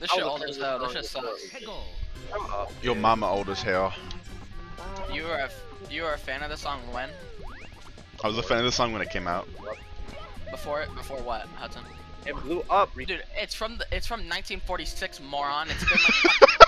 This shit old as hell. This shit sucks. Your mama old as hell. You were a you were a fan of the song when? I was a fan of the song when it came out. Before it? Before what, Hudson? It blew up. Dude, it's from the it's from 1946, moron. It's been like